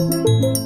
you